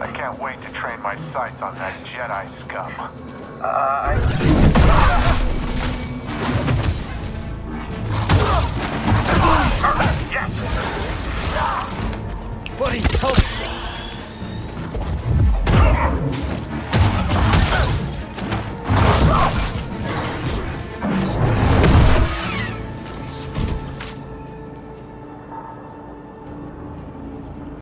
I can't wait to train my sights on that Jedi scum. Yes! そう